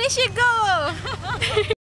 Homem chegou!